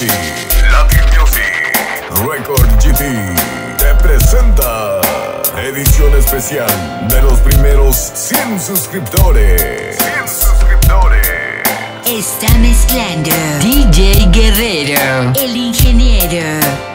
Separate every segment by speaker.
Speaker 1: Music, Latin Music, Record GT te presenta edición especial de los primeros 100 suscriptores. 100 suscriptores.
Speaker 2: Está mezclando DJ Guerrero, el ingeniero.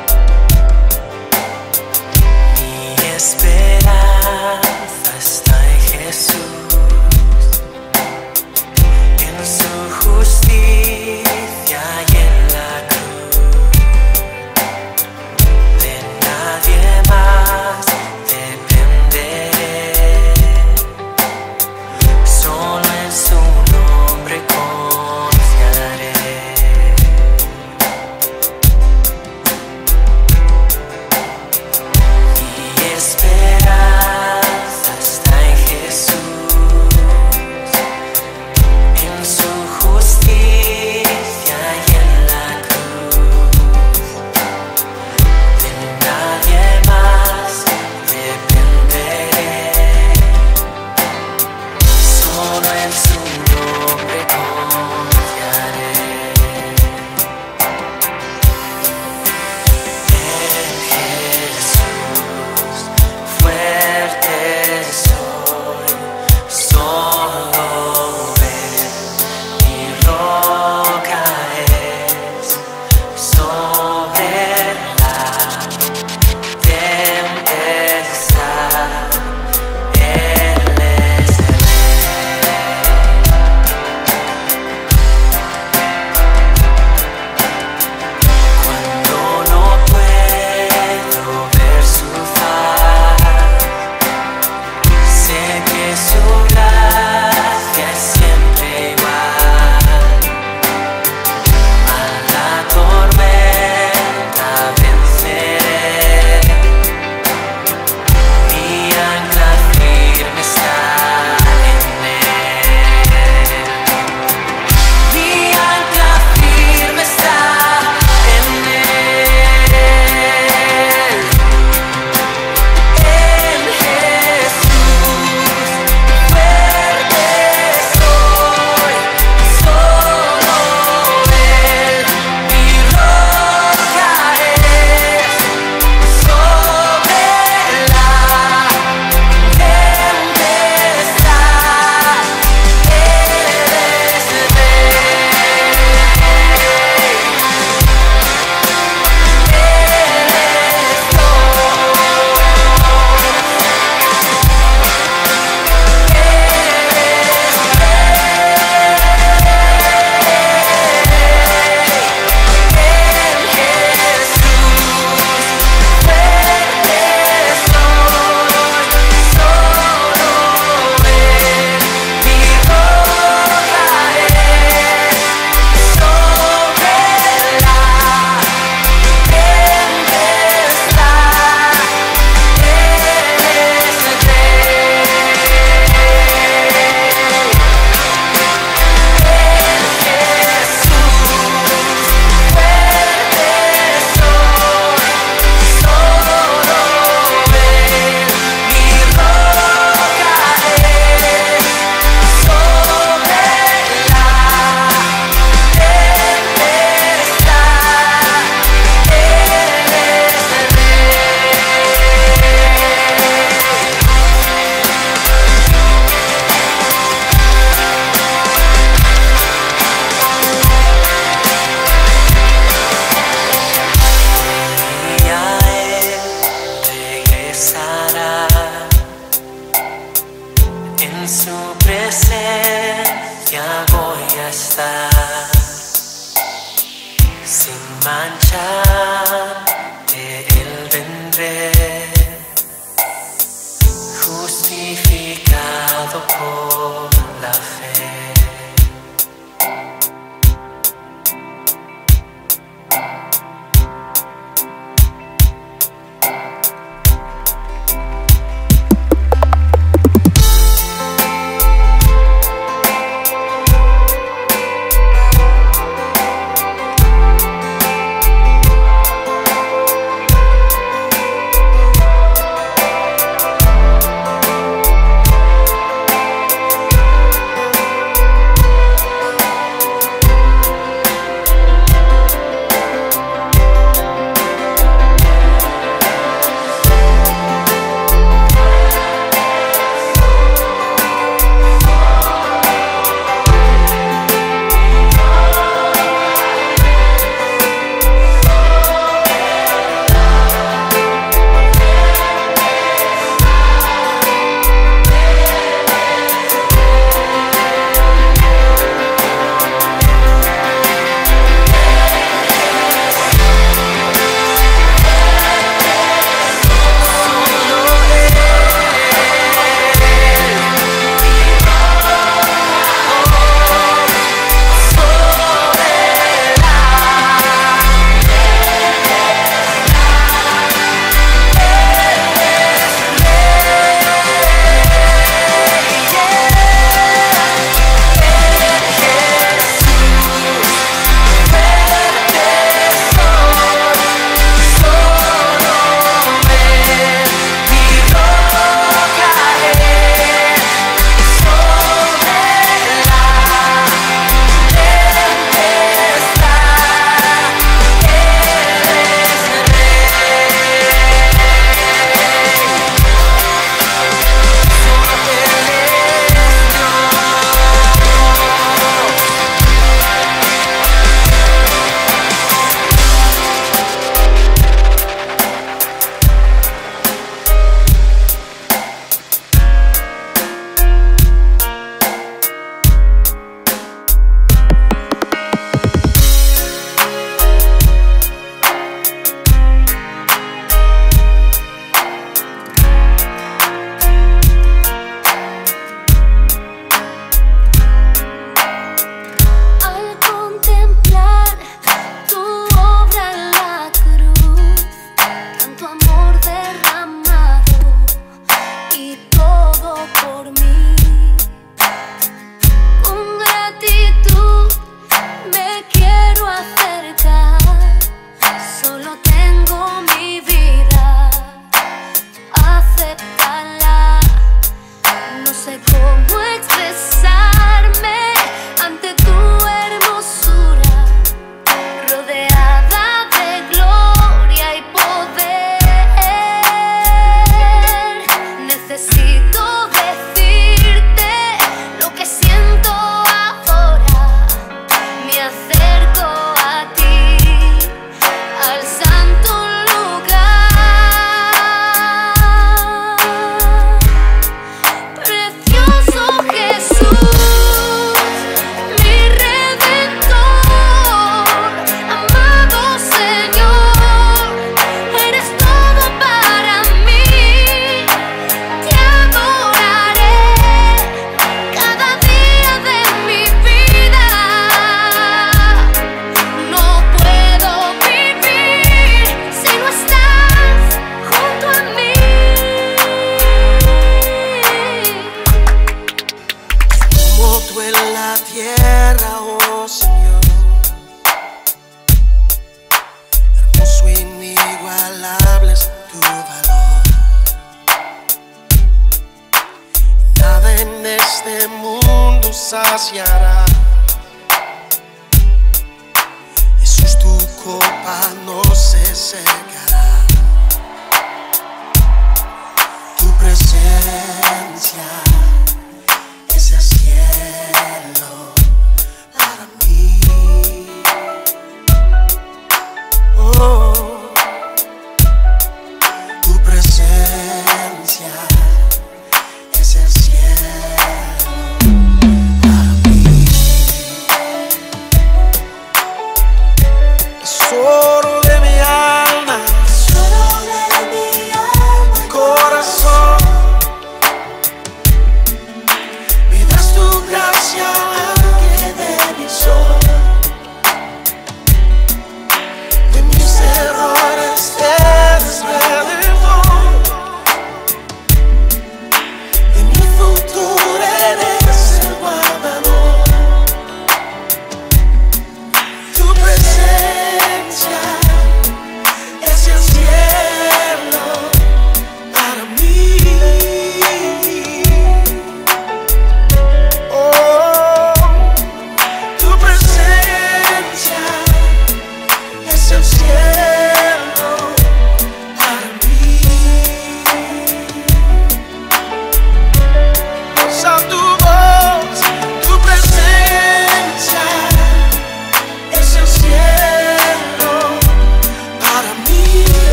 Speaker 3: copa no se
Speaker 1: seca.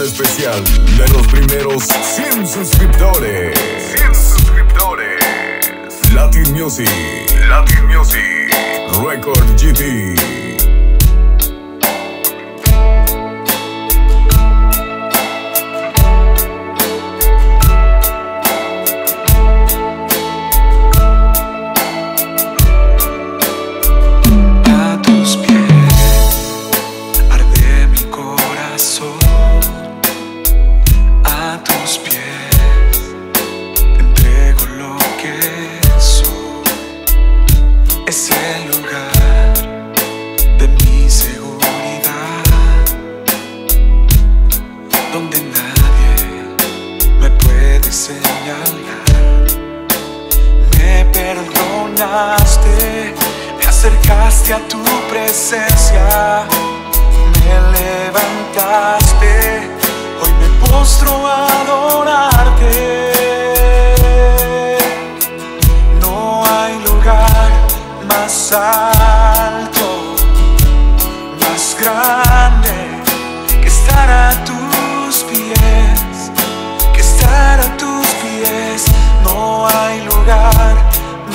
Speaker 1: especial de los primeros 100 suscriptores. 100 suscriptores. Latin Music. Latin Music. Record GT.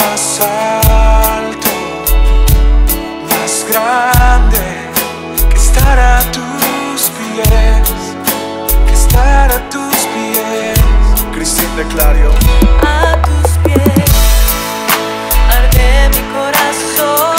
Speaker 4: más alto, más grande, que estar a tus pies, que estar a tus pies. Cristina de Clario.
Speaker 2: A tus pies, arde mi corazón.